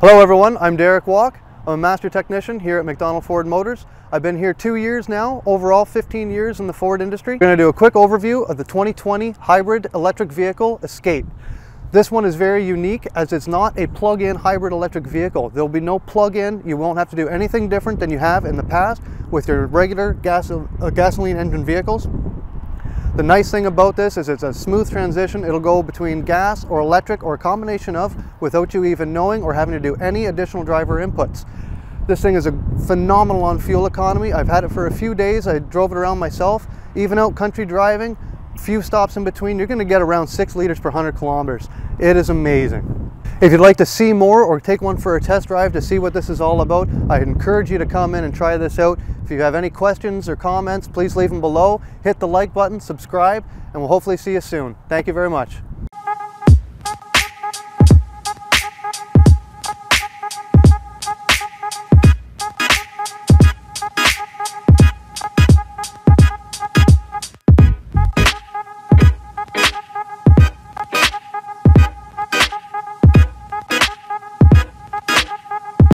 Hello everyone, I'm Derek Walk. I'm a master technician here at McDonnell Ford Motors. I've been here two years now, overall 15 years in the Ford industry. We're to do a quick overview of the 2020 hybrid electric vehicle Escape. This one is very unique as it's not a plug-in hybrid electric vehicle. There'll be no plug-in. You won't have to do anything different than you have in the past with your regular gas, uh, gasoline engine vehicles. The nice thing about this is it's a smooth transition. It'll go between gas or electric or a combination of without you even knowing or having to do any additional driver inputs. This thing is a phenomenal on fuel economy. I've had it for a few days. I drove it around myself. Even out country driving, few stops in between, you're gonna get around six liters per 100 kilometers. It is amazing. If you'd like to see more or take one for a test drive to see what this is all about, I encourage you to come in and try this out. If you have any questions or comments, please leave them below. Hit the like button, subscribe, and we'll hopefully see you soon. Thank you very much.